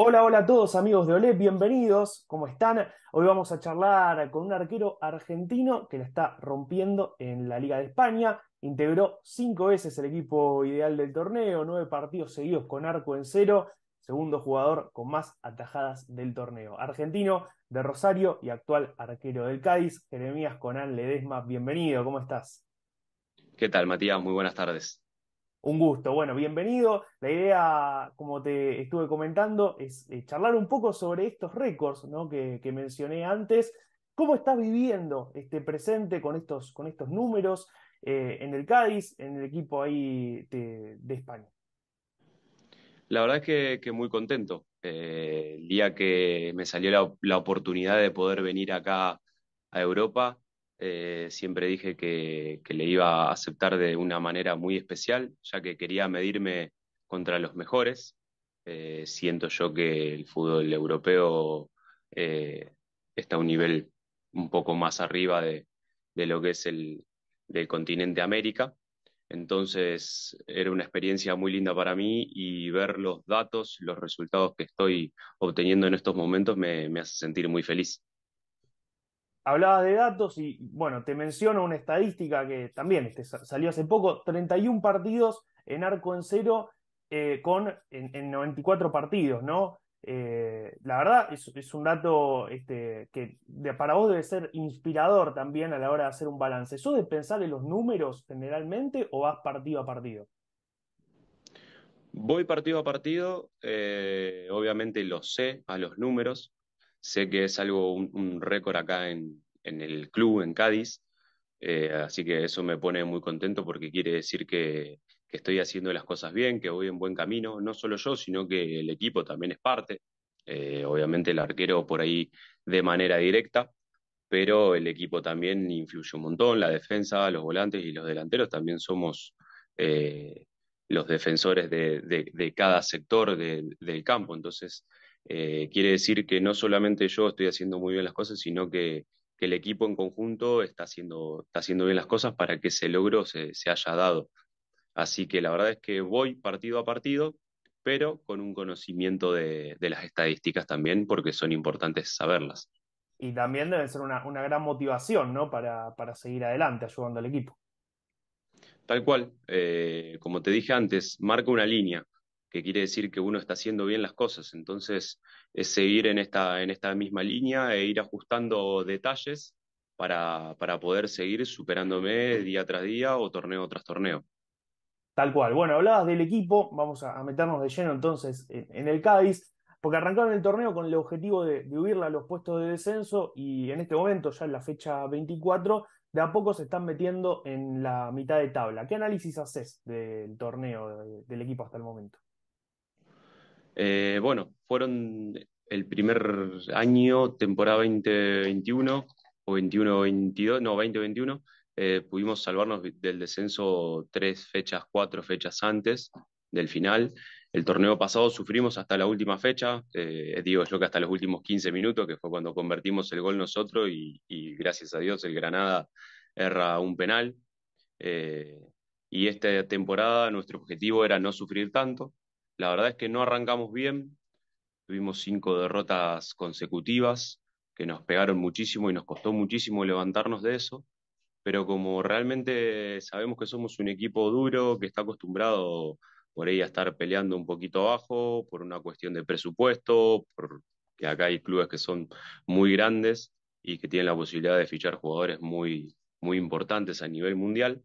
Hola, hola a todos amigos de Olé, bienvenidos, ¿cómo están? Hoy vamos a charlar con un arquero argentino que la está rompiendo en la Liga de España. Integró cinco veces el equipo ideal del torneo, nueve partidos seguidos con arco en cero, segundo jugador con más atajadas del torneo. Argentino de Rosario y actual arquero del Cádiz, Jeremías Conan Ledesma, bienvenido, ¿cómo estás? ¿Qué tal, Matías? Muy buenas tardes. Un gusto. Bueno, bienvenido. La idea, como te estuve comentando, es eh, charlar un poco sobre estos récords ¿no? que, mencioné antes. ¿Cómo estás viviendo este presente con estos, con estos números eh, en el Cádiz, en el equipo ahí de, España? La verdad es que, muy contento. Eh, el día que me salió la oportunidad de poder venir acá a Europa, eh, siempre dije que, le iba a aceptar de una manera muy especial, ya que quería medirme contra los mejores. Eh, siento yo que el fútbol europeo eh, está a un nivel un poco más arriba de, lo que es el del continente América. Entonces era una experiencia muy linda para mí y ver los datos, los resultados que estoy obteniendo en estos momentos me, me hace sentir muy feliz. Hablabas de datos y, bueno, te menciono una estadística que también este, salió hace poco, 31 partidos en arco en cero eh, con, en, en, 94 partidos, ¿no? Eh, la verdad es, un dato este, que para vos debe ser inspirador también a la hora de hacer un balance. ¿Sos de pensar en los números generalmente o vas partido a partido? Voy partido a partido, eh, obviamente lo sé a los números, sé que es algo, un, récord acá en, en, el club, en Cádiz, eh, así que eso me pone muy contento porque quiere decir que, que, estoy haciendo las cosas bien, que voy en buen camino, no solo yo, sino que el equipo también es parte, eh, obviamente el arquero por ahí de manera directa, pero el equipo también influye un montón, la defensa, los volantes y los delanteros también somos... Eh, los defensores de, de, de cada sector de, del campo. Entonces, eh, quiere decir que no solamente yo estoy haciendo muy bien las cosas, sino que, que el equipo en conjunto está haciendo, está haciendo bien las cosas para que ese logro se, se haya dado. Así que la verdad es que voy partido a partido, pero con un conocimiento de, de las estadísticas también, porque son importantes saberlas. Y también debe ser una, una gran motivación, ¿no? Para, para seguir adelante ayudando al equipo. Tal cual, eh, como te dije antes, marca una línea, que quiere decir que uno está haciendo bien las cosas. Entonces, es seguir en esta, en esta misma línea e ir ajustando detalles para, para poder seguir superándome día tras día o torneo tras torneo. Tal cual. Bueno, hablabas del equipo, vamos a, meternos de lleno entonces en, el Cádiz, porque arrancaron el torneo con el objetivo de, de huirle a los puestos de descenso y en este momento, ya en la fecha 24, de a poco se están metiendo en la mitad de tabla. ¿Qué análisis haces del torneo de, del equipo hasta el momento? Eh, bueno, fueron el primer año, temporada 2021 o 21-22, no, 2021, eh, pudimos salvarnos del descenso tres fechas, cuatro fechas antes del final. El torneo pasado sufrimos hasta la última fecha, eh, digo yo que hasta los últimos 15 minutos, que fue cuando convertimos el gol nosotros y, y gracias a Dios el Granada erra un penal. Eh, y esta temporada nuestro objetivo era no sufrir tanto. La verdad es que no arrancamos bien, tuvimos cinco derrotas consecutivas que nos pegaron muchísimo y nos costó muchísimo levantarnos de eso. Pero como realmente sabemos que somos un equipo duro, que está acostumbrado por ahí a estar peleando un poquito abajo, por una cuestión de presupuesto, porque acá hay clubes que son muy grandes y que tienen la posibilidad de fichar jugadores muy, muy importantes a nivel mundial,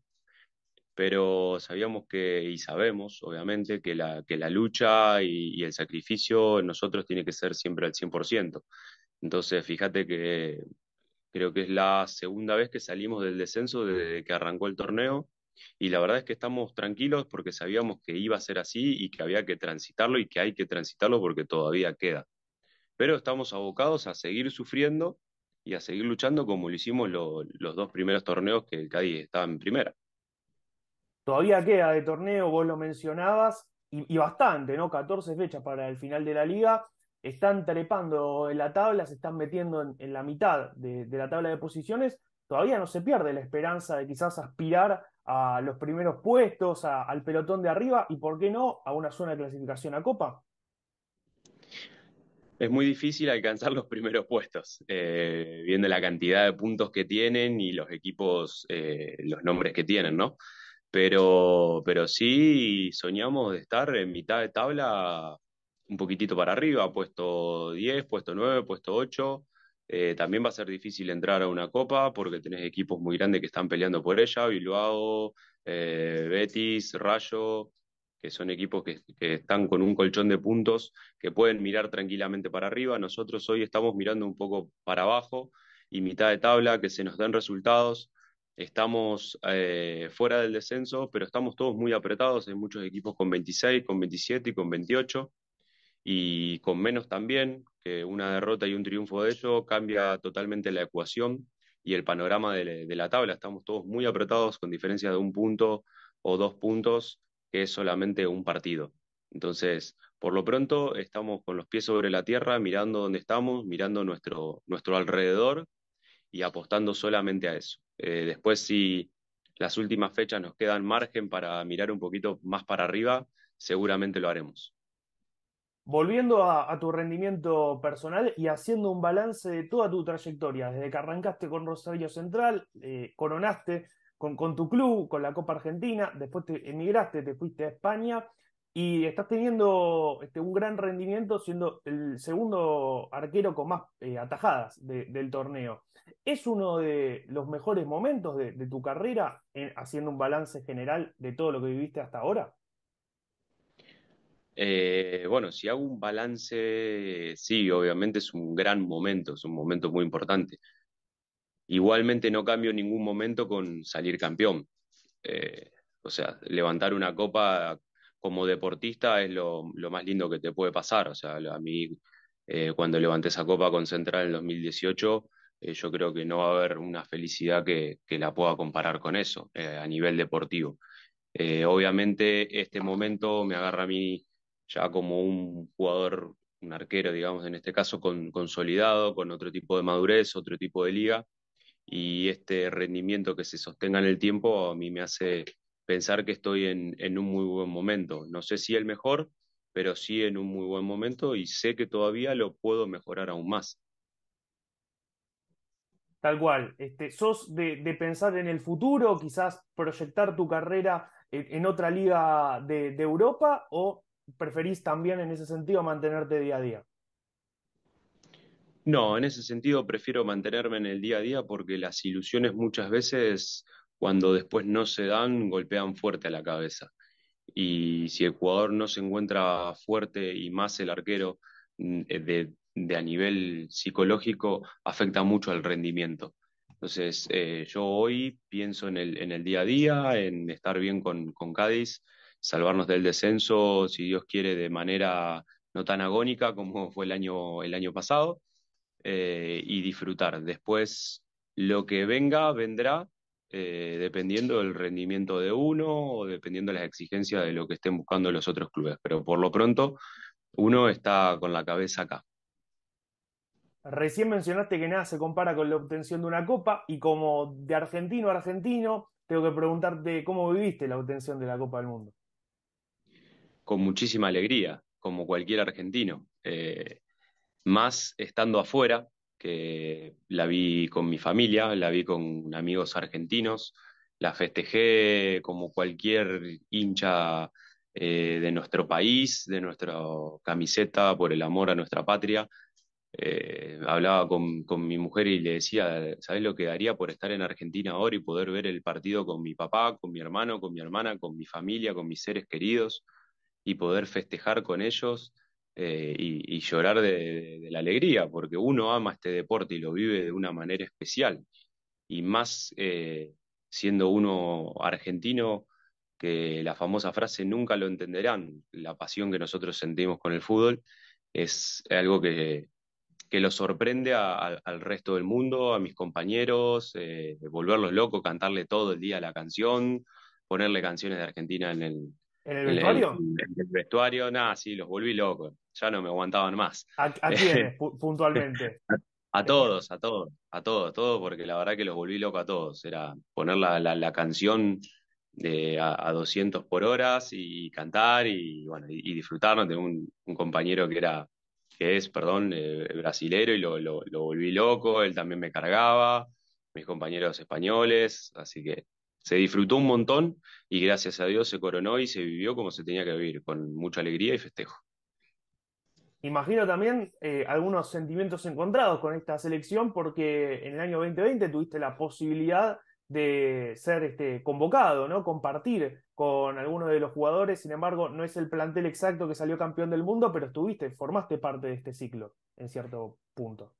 pero sabíamos que, y sabemos obviamente, que la, que la lucha y, el sacrificio nosotros tiene que ser siempre al 100%. Entonces, fíjate que Creo que es la segunda vez que salimos del descenso desde que arrancó el torneo y la verdad es que estamos tranquilos porque sabíamos que iba a ser así y que había que transitarlo y que hay que transitarlo porque todavía queda. Pero estamos abocados a seguir sufriendo y a seguir luchando como lo hicimos lo, los dos primeros torneos que el Cádiz estaba en primera. Todavía queda de torneo, vos lo mencionabas, y, bastante, ¿no? 14 fechas para el final de la liga están trepando en la tabla, se están metiendo en, la mitad de, la tabla de posiciones, todavía no se pierde la esperanza de quizás aspirar a los primeros puestos, al pelotón de arriba y, ¿por qué no?, a una zona de clasificación a Copa. es muy difícil alcanzar los primeros puestos, eh, viendo la cantidad de puntos que tienen y los equipos, eh, los nombres que tienen, ¿no? Pero, pero sí soñamos de estar en mitad de tabla un poquitito para arriba, puesto 10, puesto 9, puesto 8. Eh, también va a ser difícil entrar a una copa porque tenés equipos muy grandes que están peleando por ella, Bilbao, Betis, Rayo, que son equipos que, están con un colchón de puntos que pueden mirar tranquilamente para arriba. Nosotros hoy estamos mirando un poco para abajo y mitad de tabla, que se nos den resultados. Estamos eh, fuera del descenso, pero estamos todos muy apretados. Hay muchos equipos con 26, con 27 y con 28 y con menos también, que una derrota y un triunfo de ello cambia totalmente la ecuación y el panorama de, de la tabla. Estamos todos muy apretados con diferencia de un punto o dos puntos que es solamente un partido. Entonces, por lo pronto, estamos con los pies sobre la tierra, mirando dónde estamos, mirando nuestro, nuestro alrededor y apostando solamente a eso. Eh, después, si las últimas fechas nos quedan margen para mirar un poquito más para arriba, seguramente lo haremos. Volviendo a, tu rendimiento personal y haciendo un balance de toda tu trayectoria, desde que arrancaste con Rosario Central, eh, coronaste con, tu club, con la Copa Argentina, después te emigraste, te fuiste a España y estás teniendo este, un gran rendimiento siendo el segundo arquero con más eh, atajadas del torneo. ¿Es uno de los mejores momentos de, tu carrera haciendo un balance general de todo lo que viviste hasta ahora? Eh, bueno, si hago un balance, sí, obviamente es un gran momento, es un momento muy importante. Igualmente no cambio ningún momento con salir campeón. Eh, o sea, levantar una copa como deportista es lo, más lindo que te puede pasar. O sea, a mí eh, cuando levanté esa copa con Central en 2018, eh, yo creo que no va a haber una felicidad que, la pueda comparar con eso a nivel deportivo. obviamente este momento me agarra a mí ya como un jugador, un arquero, digamos, en este caso, con, consolidado, con otro tipo de madurez, otro tipo de liga y este rendimiento que se sostenga en el tiempo a mí me hace pensar que estoy en, un muy buen momento. No sé si el mejor, pero sí en un muy buen momento y sé que todavía lo puedo mejorar aún más. Tal cual. Este, ¿Sos de, pensar en el futuro, quizás proyectar tu carrera en, otra liga de, de, Europa o preferís también en ese sentido mantenerte día a día? No, en ese sentido prefiero mantenerme en el día a día porque las ilusiones muchas veces, cuando después no se dan, golpean fuerte a la cabeza. Y si el jugador no se encuentra fuerte y más el arquero mm, eh, de, a nivel psicológico, afecta mucho al rendimiento. Entonces, eh, yo hoy pienso en el, en el día a día, en estar bien con, con Cádiz, salvarnos del descenso, si Dios quiere, de manera no tan agónica como fue el año, el año pasado eh, y disfrutar. Después, lo que venga, vendrá, eh, dependiendo del rendimiento de uno o dependiendo de las exigencias de lo que estén buscando los otros clubes. Pero por lo pronto, uno está con la cabeza acá. Recién mencionaste que nada se compara con la obtención de una copa y como de argentino a argentino, tengo que preguntarte cómo viviste la obtención de la Copa del Mundo. Con muchísima alegría, como cualquier argentino. Eh, más estando afuera, que la vi con mi familia, la vi con amigos argentinos, la festejé como cualquier hincha eh, de nuestro país, de nuestra camiseta, por el amor a nuestra patria. Eh, hablaba con, con, mi mujer y le decía, ¿sabes lo que daría por estar en Argentina ahora y poder ver el partido con mi papá, con mi hermano, con mi hermana, con mi familia, con mis seres queridos y poder festejar con ellos? Eh, y, llorar de, la alegría, porque uno ama este deporte y lo vive de una manera especial. Y más eh, siendo uno argentino, que la famosa frase nunca lo entenderán, la pasión que nosotros sentimos con el fútbol, es algo que, que lo sorprende al resto del mundo, a mis compañeros, eh, volverlos locos, cantarle todo el día la canción, ponerle canciones de Argentina en el, ¿En el vestuario? En el, vestuario, nada, sí, los volví locos. Ya no me aguantaban más. ¿A, quiénes, puntualmente? A, todos, a todos, a todos, a todos, porque la verdad que los volví locos a todos. Era poner la, la, canción de, a, 200 por horas y cantar y, bueno, y, disfrutarnos. Tengo un, compañero que era que es, perdón, eh, brasilero y lo, lo, lo volví loco, él también me cargaba, mis compañeros españoles, así que se disfrutó un montón y gracias a Dios se coronó y se vivió como se tenía que vivir, con mucha alegría y festejo. Imagino también eh, algunos sentimientos encontrados con esta selección porque en el año 2020 tuviste la posibilidad de ser este, convocado, ¿no? Compartir con algunos de los jugadores, sin embargo, no es el plantel exacto que salió campeón del mundo, pero estuviste, formaste parte de este ciclo en cierto punto.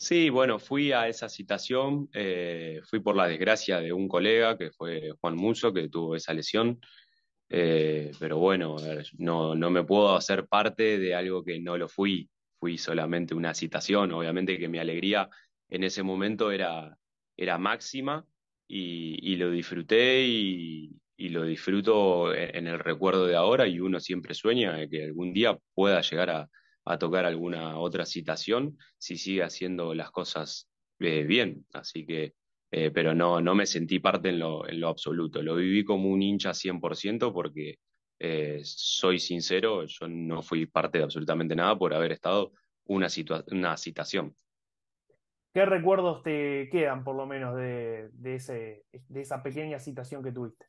Sí, bueno, fui a esa citación, eh, fui por la desgracia de un colega que fue Juan Muso, que tuvo esa lesión, eh, pero bueno, no, no me puedo hacer parte de algo que no lo fui, fui solamente una citación, obviamente que mi alegría en ese momento era, era máxima y, y lo disfruté y, y, lo disfruto en el recuerdo de ahora y uno siempre sueña que algún día pueda llegar a a tocar alguna otra citación si sigue haciendo las cosas eh, bien. Así que, eh, pero no, no me sentí parte en lo, en lo absoluto. Lo viví como un hincha 100% porque eh, soy sincero, yo no fui parte de absolutamente nada por haber estado una, una citación. ¿Qué recuerdos te quedan, por lo menos, de, de, ese, de esa pequeña citación que tuviste?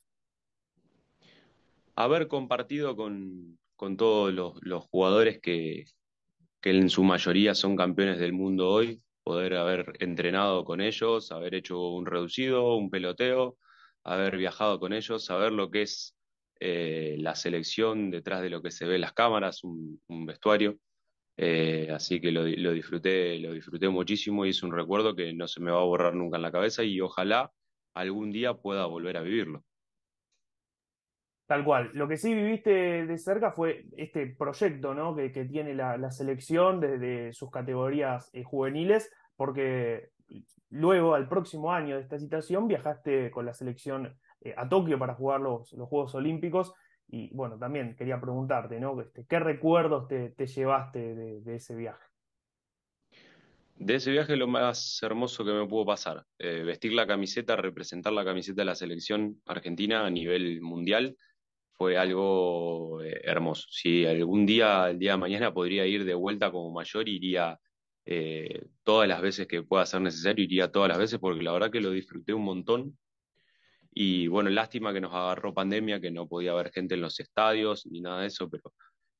Haber compartido con, con todos los, los jugadores que, que en su mayoría son campeones del mundo hoy, poder haber entrenado con ellos, haber hecho un reducido, un peloteo, haber viajado con ellos, saber lo que es eh, la selección detrás de lo que se ve en las cámaras, un, vestuario. Eh, así que lo, disfruté, lo disfruté muchísimo y es un recuerdo que no se me va a borrar nunca en la cabeza y ojalá algún día pueda volver a vivirlo. Tal cual. Lo que sí viviste de cerca fue este proyecto ¿no? que, tiene la, selección desde sus categorías eh, juveniles, porque luego, al próximo año de esta situación, viajaste con la selección eh, a Tokio para jugar los, los, Juegos Olímpicos. Y bueno, también quería preguntarte, ¿no? Este, ¿qué recuerdos te, te llevaste de, de, ese viaje? De ese viaje lo más hermoso que me pudo pasar, eh, vestir la camiseta, representar la camiseta de la selección argentina a nivel mundial fue algo eh, hermoso. Si algún día, el día de mañana, podría ir de vuelta como mayor, iría eh, todas las veces que pueda ser necesario, iría todas las veces porque la verdad que lo disfruté un montón. Y bueno, lástima que nos agarró pandemia, que no podía haber gente en los estadios ni nada de eso, pero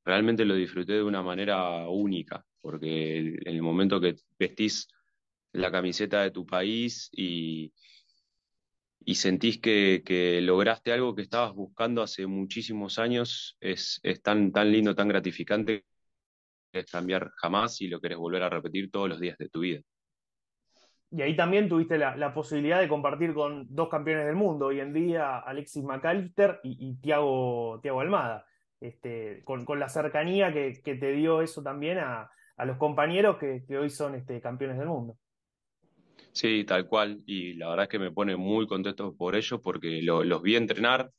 realmente lo disfruté de una manera única, porque en el momento que vestís la camiseta de tu país y, y sentís que, que, lograste algo que estabas buscando hace muchísimos años, es, es tan, tan lindo, tan gratificante, es cambiar jamás y lo querés volver a repetir todos los días de tu vida. Y ahí también tuviste la, la posibilidad de compartir con dos campeones del mundo, hoy en día Alexis McAllister y, y Tiago, Tiago Almada, este, con, con la cercanía que, que, te dio eso también a, a los compañeros que, que hoy son este, campeones del mundo. Sí, tal cual. Y la verdad es que me pone muy contento por ello porque lo, los vi entrenar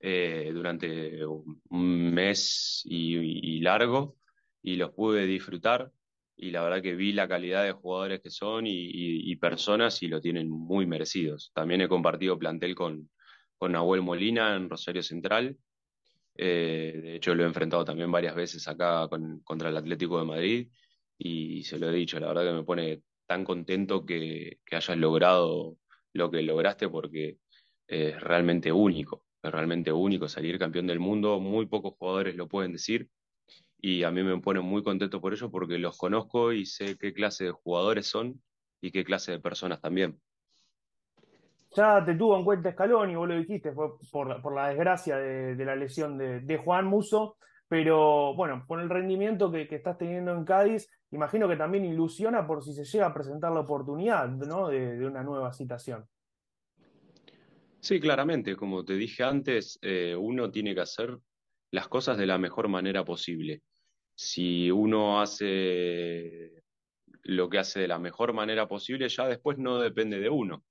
eh, durante un mes y, largo y los pude disfrutar. Y la verdad que vi la calidad de jugadores que son y personas y lo tienen muy merecidos. También he compartido plantel con, con Nahuel Molina en Rosario Central. Eh, de hecho, lo he enfrentado también varias veces acá con, contra el Atlético de Madrid y se lo he dicho, la verdad que me pone tan contento que, hayas logrado lo que lograste porque es realmente único, es realmente único salir campeón del mundo, muy pocos jugadores lo pueden decir y a mí me pone muy contento por ello porque los conozco y sé qué clase de jugadores son y qué clase de personas también. Ya te tuvo en cuenta Scaloni, vos lo dijiste, fue por, por la desgracia de, la lesión de, Juan Muso, pero bueno, con el rendimiento que, estás teniendo en Cádiz, imagino que también ilusiona por si se llega a presentar la oportunidad ¿no? de, una nueva citación. Sí, claramente, como te dije antes, eh, uno tiene que hacer las cosas de la mejor manera posible. Si uno hace lo que hace de la mejor manera posible, ya después no depende de uno.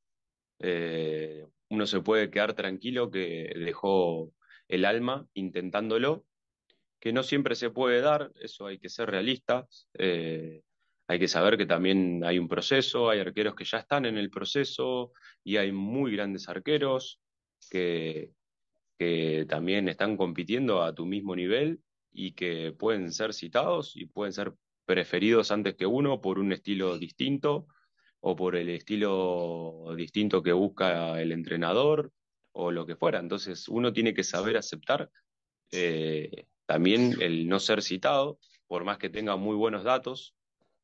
Eh, uno se puede quedar tranquilo que dejó el alma intentándolo que no siempre se puede dar, eso hay que ser realistas, eh, hay que saber que también hay un proceso, hay arqueros que ya están en el proceso y hay muy grandes arqueros que, que también están compitiendo a tu mismo nivel y que pueden ser citados y pueden ser preferidos antes que uno por un estilo distinto o por el estilo distinto que busca el entrenador o lo que fuera. Entonces uno tiene que saber aceptar eh, también el no ser citado, por más que tenga muy buenos datos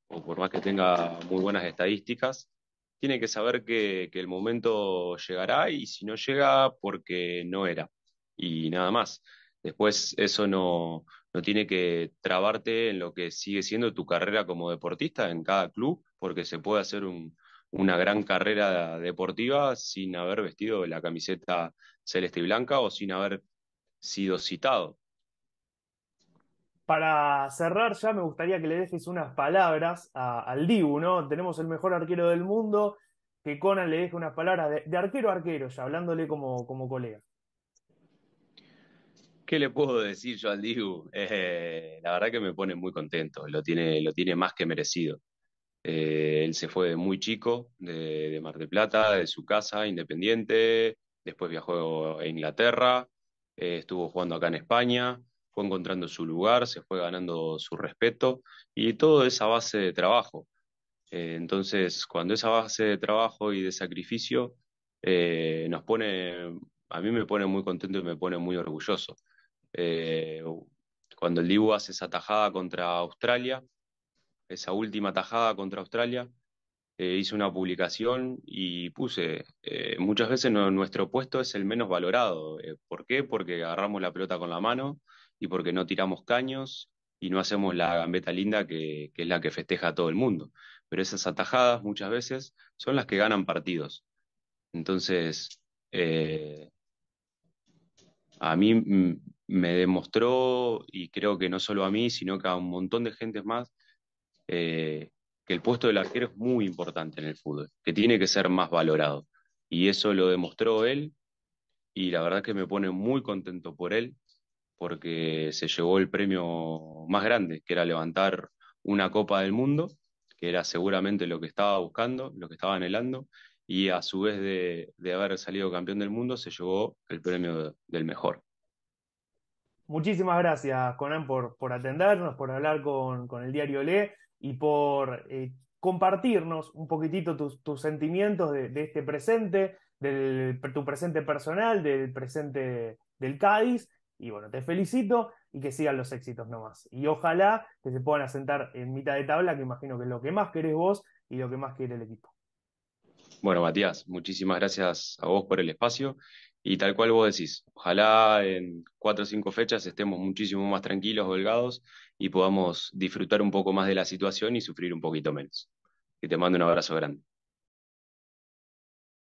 o por más que tenga muy buenas estadísticas, tiene que saber que, el momento llegará y si no llega, porque no era. Y nada más. Después eso no, no tiene que trabarte en lo que sigue siendo tu carrera como deportista en cada club, porque se puede hacer un, una gran carrera deportiva sin haber vestido la camiseta celeste y blanca o sin haber sido citado. Para cerrar ya me gustaría que le dejes unas palabras al Dibu, ¿no? Tenemos el mejor arquero del mundo, que Conan le deje unas palabras de, arquero a arquero, ya hablándole como, como colega. ¿Qué le puedo decir yo al Dibu? Eh, la verdad que me pone muy contento, lo tiene, lo tiene más que merecido. Eh, él se fue muy chico, de, de Mar del Plata, de su casa, independiente, después viajó a Inglaterra, eh, estuvo jugando acá en España, fue encontrando su lugar, se fue ganando su respeto y todo esa base de trabajo. Eh, entonces, cuando esa base de trabajo y de sacrificio eh, nos pone, a mí me pone muy contento y me pone muy orgulloso. Eh, cuando el Dibu hace esa tajada contra Australia, esa última tajada contra Australia, hice una publicación y puse, muchas veces nuestro puesto es el menos valorado. ¿por qué? Porque agarramos la pelota con la mano y porque no tiramos caños y no hacemos la gambeta linda que, que es la que festeja a todo el mundo. Pero esas atajadas muchas veces son las que ganan partidos. Entonces, eh, a mí me demostró, y creo que no solo a mí, sino que a un montón de gente más, eh, que el puesto del arquero es muy importante en el fútbol, que tiene que ser más valorado. Y eso lo demostró él, y la verdad que me pone muy contento por él, porque se llevó el premio más grande, que era levantar una Copa del Mundo, que era seguramente lo que estaba buscando, lo que estaba anhelando, y a su vez de, haber salido campeón del mundo, se llevó el premio del mejor. Muchísimas gracias, Conan, por, por atendernos, por hablar con, con el diario Le y por eh, compartirnos un poquitito tus, tus sentimientos de, de este presente, de tu presente personal, del presente del Cádiz. Y bueno, te felicito y que sigan los éxitos nomás. Y ojalá que se puedan asentar en mitad de tabla, que imagino que es lo que más querés vos y lo que más quiere el equipo. Bueno, Matías, muchísimas gracias a vos por el espacio y tal cual vos decís, ojalá en cuatro o cinco fechas estemos muchísimo más tranquilos, holgados y podamos disfrutar un poco más de la situación y sufrir un poquito menos. Que te mando un abrazo grande.